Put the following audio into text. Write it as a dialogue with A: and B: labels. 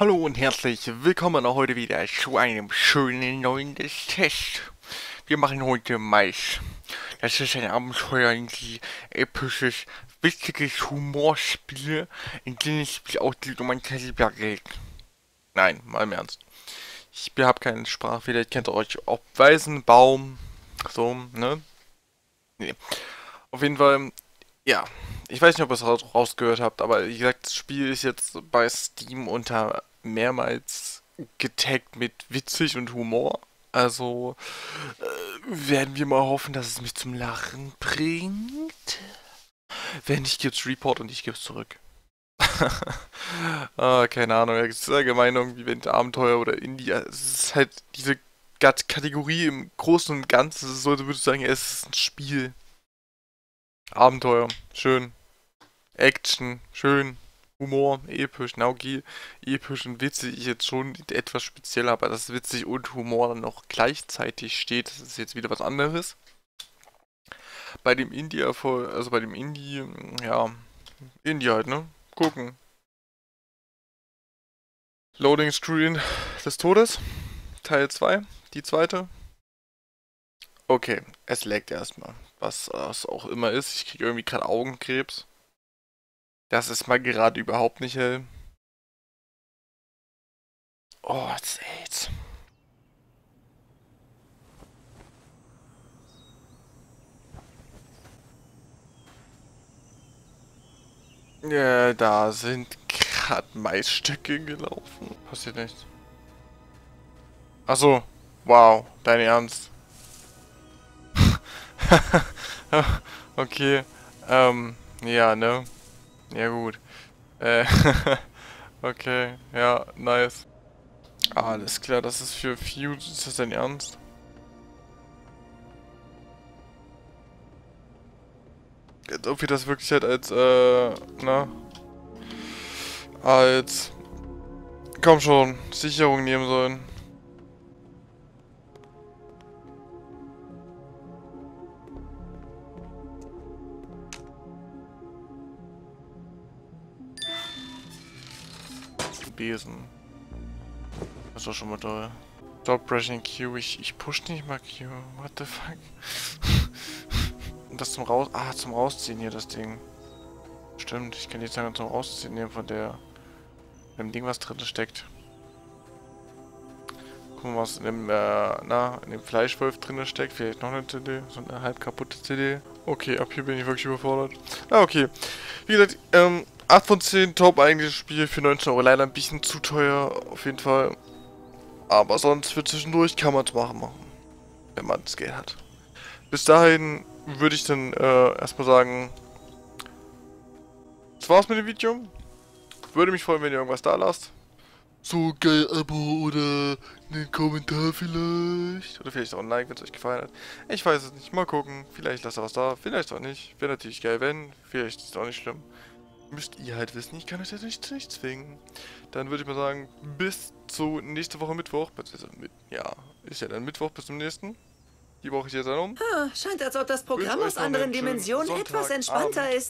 A: Hallo und herzlich willkommen auch heute wieder zu einem schönen neuen Test. Wir machen heute Mais. Das ist ein Abenteuer in die episches, witziges Humorspiel, in dem es sich auch um ein Kesselberg Nein, mal im Ernst. Ich habe keinen Sprachfehler, ich kennt euch ob Weisenbaum, so, ne? Nee. Auf jeden Fall, ja, ich weiß nicht, ob ihr es rausgehört habt, aber wie gesagt, das Spiel ist jetzt bei Steam unter mehrmals getaggt mit witzig und Humor. Also äh, werden wir mal hoffen, dass es mich zum Lachen bringt. Wenn nicht, gibt's Report und ich gebe es zurück. ah, keine Ahnung, es ist allgemein irgendwie, wenn Abenteuer oder Indie, es ist halt diese Kategorie im Großen und Ganzen, es so, würde ich sagen, es ist ein Spiel. Abenteuer, schön. Action, schön. Humor, episch, Naugi, episch und witzig jetzt schon etwas speziell, aber dass witzig und Humor dann noch gleichzeitig steht, das ist jetzt wieder was anderes. Bei dem Indie, also bei dem Indie, ja, Indie halt, ne? Gucken. Loading Screen des Todes, Teil 2, die zweite. Okay, es laggt erstmal, was das auch immer ist. Ich kriege irgendwie gerade Augenkrebs. Das ist mal gerade überhaupt nicht hell. Oh, it's AIDS. Ja, da sind gerade Maisstücke gelaufen. Passiert nichts. Achso. Wow, dein Ernst. okay. Ähm, ja, ne? Ja gut. Äh, okay, ja, nice. Alles klar, das ist für Feud. Ist das dein Ernst? Als ob wir das wirklich halt als, äh, na, als, komm schon, Sicherung nehmen sollen. Besen. Das ist doch schon mal toll. Stop pressing Q. Ich, ich push nicht mal Q. What the fuck? Und das zum Raus... Ah, zum Rausziehen hier, das Ding. Stimmt, ich kann die Zange zum Rausziehen nehmen von der... dem Ding, was drin steckt. Gucken wir, was in dem, äh, na, in dem Fleischwolf drin steckt. Vielleicht noch eine CD, so eine halb kaputte CD. Okay, ab hier bin ich wirklich überfordert. Ah, okay. Wie gesagt, ähm, 8 von 10, top eigentlich Spiel für 19 Euro. Leider ein bisschen zu teuer, auf jeden Fall. Aber sonst für zwischendurch kann man es machen, machen. Wenn man das Geld hat. Bis dahin würde ich dann äh, erstmal sagen, das war's mit dem Video. Würde mich freuen, wenn ihr irgendwas da lasst. So geil Abo oder einen Kommentar vielleicht. Oder vielleicht auch ein Like, wenn es euch gefallen hat. Ich weiß es nicht. Mal gucken. Vielleicht lasst ihr was da. Vielleicht auch nicht. Wäre natürlich geil, wenn. Vielleicht ist es auch nicht schlimm müsst ihr halt wissen. Ich kann euch das nicht, nicht zwingen. Dann würde ich mal sagen, bis zu nächste Woche Mittwoch. Mit, ja, ist ja dann Mittwoch bis zum nächsten. Die brauche ich jetzt dann um.
B: Ah, scheint, als ob das Programm aus anderen Dimensionen etwas entspannter ist.